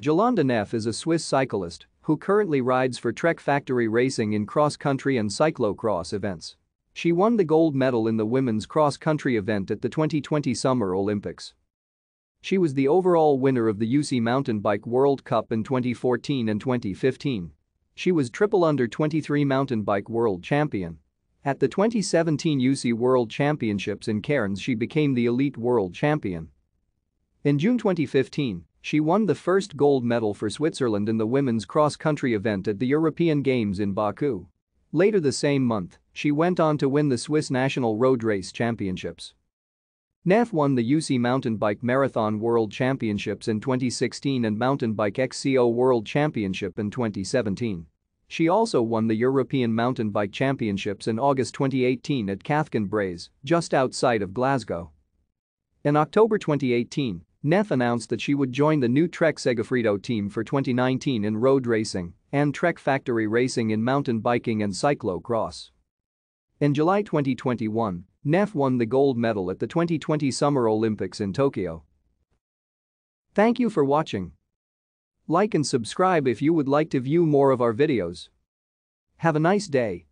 Jolanda Neff is a Swiss cyclist who currently rides for Trek Factory Racing in cross-country and cyclocross events. She won the gold medal in the women's cross-country event at the 2020 Summer Olympics. She was the overall winner of the UCI Mountain Bike World Cup in 2014 and 2015. She was triple under 23 mountain bike world champion. At the 2017 UCI World Championships in Cairns she became the elite world champion. In June 2015, she won the first gold medal for Switzerland in the women's cross-country event at the European Games in Baku. Later the same month, she went on to win the Swiss National Road Race Championships. Neff won the UCI Mountain Bike Marathon World Championships in 2016 and Mountain Bike XCO World Championship in 2017. She also won the European Mountain Bike Championships in August 2018 at Cathkin Braes, just outside of Glasgow. In October 2018, Neff announced that she would join the new Trek Segafredo team for 2019 in road racing and Trek Factory Racing in mountain biking and cyclo-cross. In July 2021, Neff won the gold medal at the 2020 Summer Olympics in Tokyo. Thank you for watching. Like and subscribe if you would like to view more of our videos. Have a nice day.